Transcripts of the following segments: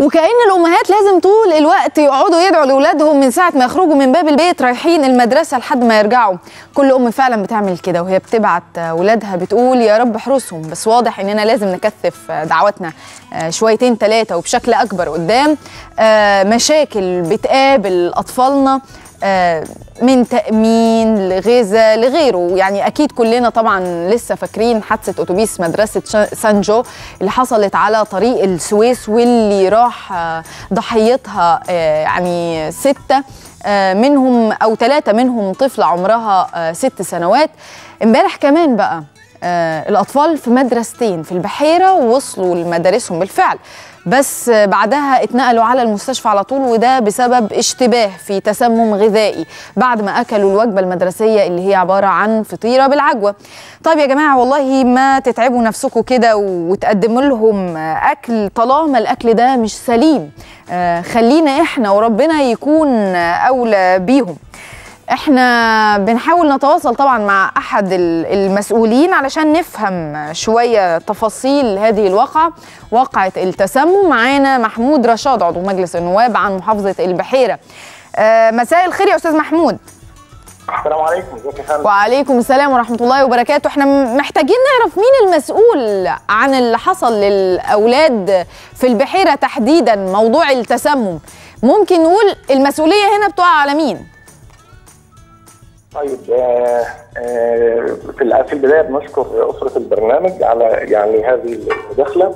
وكأن الأمهات لازم طول الوقت يقعدوا يدعوا لأولادهم من ساعة ما يخرجوا من باب البيت رايحين المدرسة لحد ما يرجعوا. كل أم فعلا بتعمل كده وهي بتبعت ولادها بتقول يا رب احرسهم. بس واضح إننا لازم نكثف دعواتنا شويتين ثلاثة وبشكل أكبر قدام. مشاكل بتقابل أطفالنا من تأمين لغذاء لغيره. يعني أكيد كلنا طبعا لسه فاكرين حادثة أتوبيس مدرسة سانجو اللي حصلت على طريق السويس واللي راح ضحيتها يعني ستة منهم أو ثلاثة منهم طفلة عمرها ست سنوات. امبارح كمان بقى الأطفال في مدرستين في البحيرة ووصلوا لمدارسهم بالفعل. بس بعدها اتنقلوا على المستشفى على طول وده بسبب اشتباه في تسمم غذائي بعد ما أكلوا الوجبة المدرسية اللي هي عبارة عن فطيرة بالعجوة. طيب يا جماعة والله ما تتعبوا نفسكم كده وتقدموا لهم أكل طالما الأكل ده مش سليم. آه خلينا إحنا وربنا يكون أولى بيهم. إحنا بنحاول نتواصل طبعا مع أحد المسؤولين علشان نفهم شوية تفاصيل هذه الواقعة واقعة التسمم معانا محمود رشاد عضو مجلس النواب عن محافظة البحيرة. آه مساء الخير يا أستاذ محمود. السلام عليكم. ازيك يا فندم؟ وعليكم السلام ورحمة الله وبركاته. إحنا محتاجين نعرف مين المسؤول عن اللي حصل للأولاد في البحيرة تحديدا موضوع التسمم. ممكن نقول المسؤولية هنا بتقع على مين؟ طيب آه آه في في البداية بنشكر أسرة البرنامج على يعني هذه المداخلة.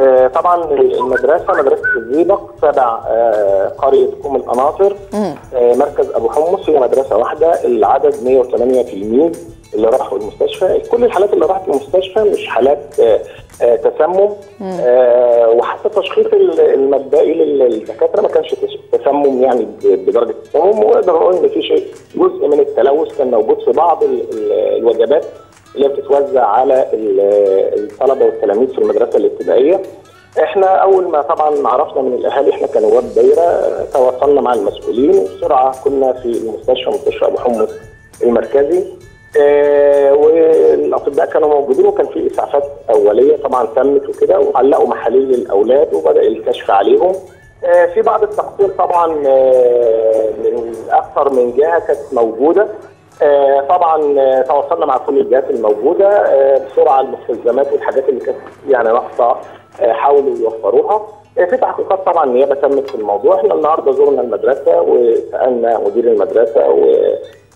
آه طبعا المدرسة مدرسة الزيبق تبع قرية كوم القناطر مركز أبو حمص هي مدرسة واحدة. العدد 108 تلميذ اللي راحوا المستشفى. كل الحالات اللي راحت المستشفى مش حالات تسمم. وحتى التشخيص المبدئي للدكاترة ما كانش تسمم يعني بدرجة التسمم. ونقدر نقول إن في شيء جزء كان موجود في بعض الوجبات اللي بتتوزع على الطلبة والتلاميذ في المدرسة الابتدائية. إحنا أول ما طبعا عرفنا من الأهالي إحنا كنواب دايرة تواصلنا مع المسؤولين وبسرعه كنا في المستشفى مستشفى أبو حمص المركزي. آه والأطباء كانوا موجودين وكان في إسعافات أولية طبعا تمت وكده وعلقوا محاليل للاولاد وبدأ الكشف عليهم. آه في بعض التقصير طبعا آه من أكثر من جهة كانت موجودة. طبعا تواصلنا مع كل الجهات الموجودة بسرعة المستلزمات والحاجات اللي كانت يعني ناقصة حاولوا يوفروها. في تحقيقات طبعا النيابه تمت في الموضوع. إحنا النهارده زرنا المدرسة وسألنا مدير المدرسة و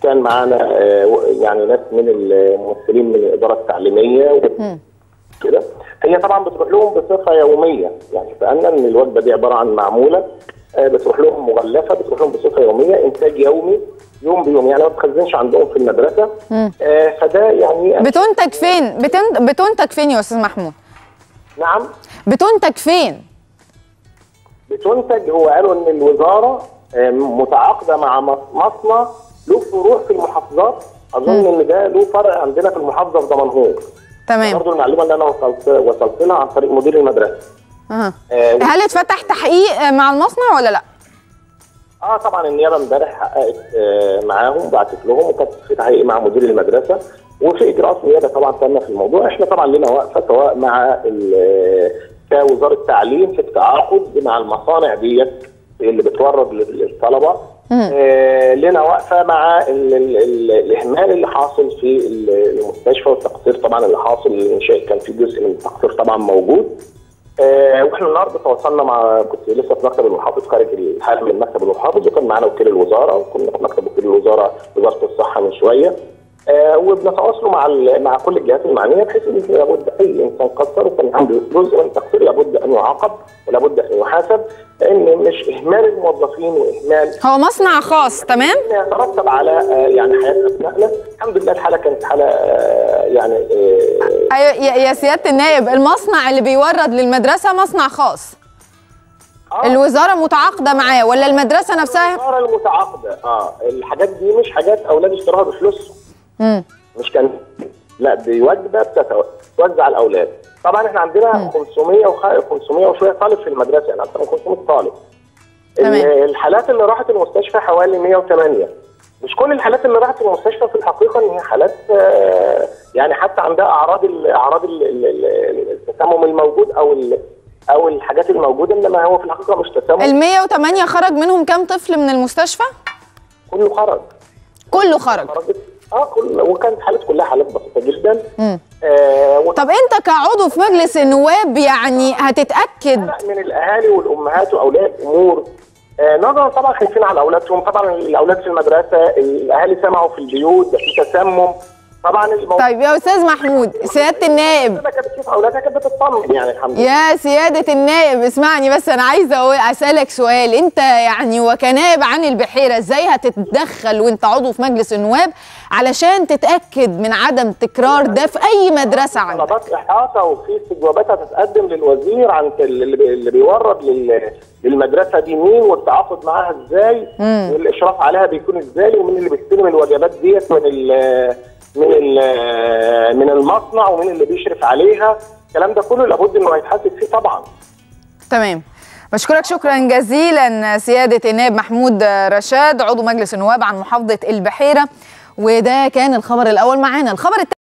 كان معانا يعني ناس من الممثلين من الإدارة التعليمية كده. هي طبعا بتروح لهم بصفة يومية. يعني سألنا إن الوجبة دي عبارة عن معمولة. بتروح لهم مغلفة بتروح لهم بصفة يومية إنتاج يومي يوم بيوم يعني ما بتخزنش عندهم في المدرسة. آه فده يعني بتنتج فين؟ بتنتج فين يا أستاذ محمود؟ نعم. بتنتج فين؟ بتنتج هو قالوا إن الوزارة متعاقدة مع مصنع له فروع في المحافظات. أظن إن ده له فرع عندنا في المحافظة في دمنهور. تمام. برضه المعلومة اللي أنا وصلت وصلت لها عن طريق مدير المدرسة. آه هل اتفتح تحقيق مع المصنع ولا لا؟ آه طبعا النيابة امبارح حققت آه معاهم بعتت لهم وكانت في تحقيق مع مدير المدرسة. وفي إجراءات نيابة طبعا تم في الموضوع. إحنا طبعا لنا وقفة سواء مع كوزارة التعليم في التعاقد مع المصانع ديت اللي بتورد للطلبة. آه لنا وقفة مع ال ال ال الإهمال اللي حاصل في المستشفى والتقصير طبعا اللي حاصل كان في جزء من التقصير طبعا موجود. آه وإحنا النهارده تواصلنا مع كنت لسه في مكتب المحافظ خارج الحاله من مكتب المحافظ وكان معانا وكيل الوزارة وكنا في مكتب وكيل الوزارة وزارة الصحة من شوية آه وبنتواصلوا مع مع كل الجهات المعنية بحيث إن لابد أي إنسان قصر وكان عنده جزء من التقصير لابد أن يعاقب ولابد أن يحاسب لأن مش إهمال الموظفين وإهمال هو مصنع خاص تمام؟ يترتب على آه يعني حياة أبنائنا الحمد لله الحالة كانت حالة آه يعني أيوه يا سيادة النائب المصنع اللي بيورد للمدرسة مصنع خاص. آه. الوزارة متعاقدة معاه ولا المدرسة نفسها؟ الوزارة المتعاقدة آه. الحاجات دي مش حاجات أولاد اشتروها بفلوسهم مش كان لا دي وجبه بتتوزع على الأولاد. طبعا إحنا عندنا مم. 500 وخ... 500 وشوية طالب في المدرسة يعني أكثر من 500 طالب. تمام. الحالات اللي راحت المستشفى حوالي 108 مش كل الحالات اللي راحت المستشفى في الحقيقة إن هي حالات يعني حتى عندها أعراض أعراض ال التسمم الموجود أو أو الحاجات الموجودة إنما هو في الحقيقة مش تسمم. ال 108 خرج منهم كام طفل من المستشفى؟ كله خرج. كله خرج. آه كل وكانت حالات كلها حالات بسيطة جدا. مم. آه طب أنت كعضو في مجلس النواب يعني هتتأكد؟ من الأهالي والأمهات وأولياء الأمور آه نظرا طبعا خايفين على أولادهم. طبعا الأولاد في المدرسة الأهالي سمعوا في البيوت ده في تسمم. طبعا الموضوع طيب يا أستاذ محمود سيادة النائب. كانت بتشوف اولادها كانت بتطمن؟ يعني الحمد لله. يا سيادة النائب اسمعني بس أنا عايزة أقول- أسألك سؤال. أنت يعني وكنائب عن البحيرة إزاي هتتدخل وأنت عضو في مجلس النواب علشان تتأكد من عدم تكرار ده في أي مدرسة عندك؟ طلبات إحاطة وفي استجوابات هتتقدم للوزير عن اللي بي- اللي بيورد لل- للمدرسة دي مين والتعاقد معاها إزاي والإشراف عليها بيكون إزاي ومين اللي بيستلم الوجبات ديت من ال من من المصنع ومين اللي بيشرف عليها. الكلام ده كله لابد إنه هيتحاسب فيه طبعا. تمام. بشكرك شكرا جزيلا سيادة النائب محمود رشاد عضو مجلس النواب عن محافظة البحيرة. وده كان الخبر الأول معانا. الخبر التاني